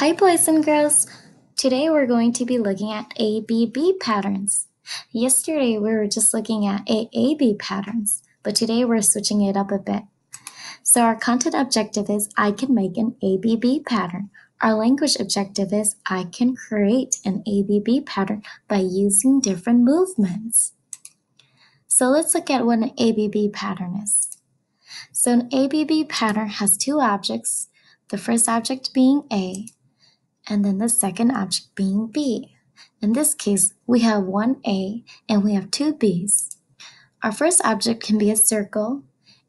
Hi, boys and girls. Today we're going to be looking at ABB patterns. Yesterday we were just looking at AAB patterns, but today we're switching it up a bit. So our content objective is I can make an ABB pattern. Our language objective is I can create an ABB pattern by using different movements. So let's look at what an ABB pattern is. So an ABB pattern has two objects, the first object being A and then the second object being B. In this case, we have one A and we have two B's. Our first object can be a circle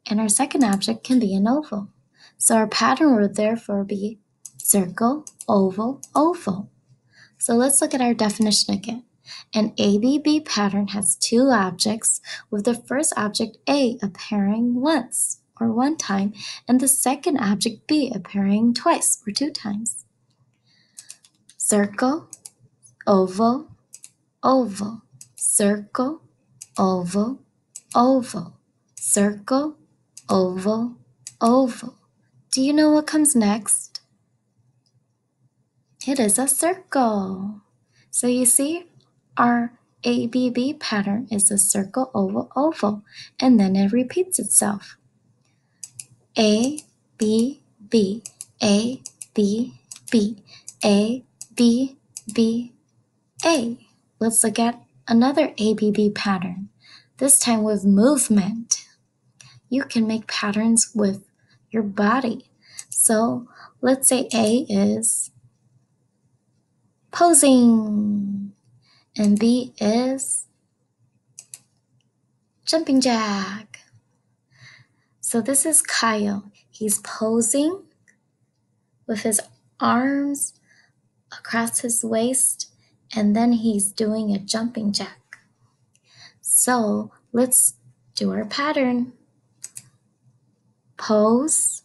and our second object can be an oval. So our pattern will therefore be circle, oval, oval. So let's look at our definition again. An ABB pattern has two objects with the first object A appearing once or one time and the second object B appearing twice or two times circle, oval, oval, circle, oval, oval, circle, oval, oval. Do you know what comes next? It is a circle. So you see, our ABB pattern is a circle, oval, oval, and then it repeats itself. A, B, B, A, B, B, A, B, B, A. Let's look at another ABB pattern, this time with movement. You can make patterns with your body. So let's say A is posing, and B is jumping jack. So this is Kyle. He's posing with his arms across his waist, and then he's doing a jumping jack. So let's do our pattern. Pose,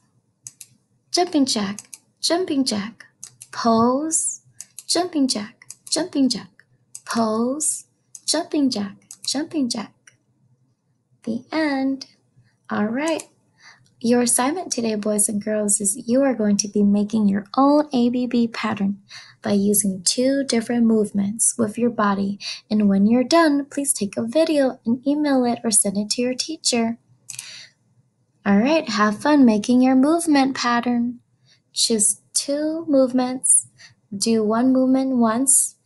jumping jack, jumping jack, pose, jumping jack, jumping jack, pose, jumping jack, jumping jack. The end. All right. Your assignment today, boys and girls, is you are going to be making your own ABB pattern by using two different movements with your body. And when you're done, please take a video and email it or send it to your teacher. All right, have fun making your movement pattern. Choose two movements, do one movement once,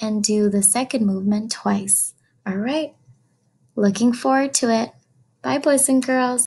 and do the second movement twice. All right, looking forward to it. Bye, boys and girls.